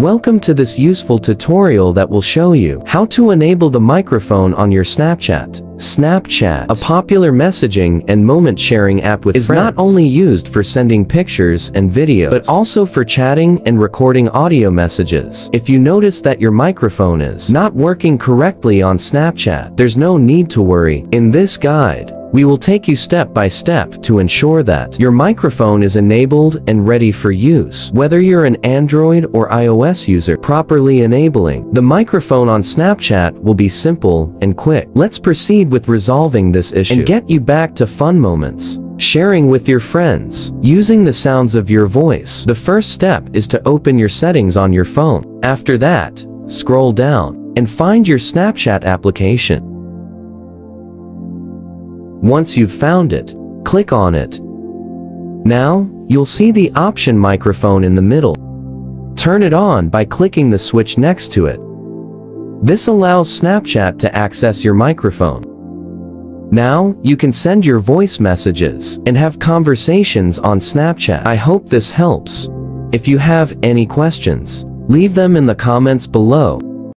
Welcome to this useful tutorial that will show you how to enable the microphone on your Snapchat. Snapchat, a popular messaging and moment sharing app with is not only used for sending pictures and videos, but also for chatting and recording audio messages. If you notice that your microphone is not working correctly on Snapchat, there's no need to worry. In this guide, we will take you step by step to ensure that your microphone is enabled and ready for use. Whether you're an Android or iOS user, properly enabling the microphone on Snapchat will be simple and quick. Let's proceed with resolving this issue and get you back to fun moments. Sharing with your friends. Using the sounds of your voice. The first step is to open your settings on your phone. After that, scroll down and find your Snapchat application. Once you've found it, click on it. Now, you'll see the option microphone in the middle. Turn it on by clicking the switch next to it. This allows Snapchat to access your microphone. Now, you can send your voice messages and have conversations on Snapchat. I hope this helps. If you have any questions, leave them in the comments below.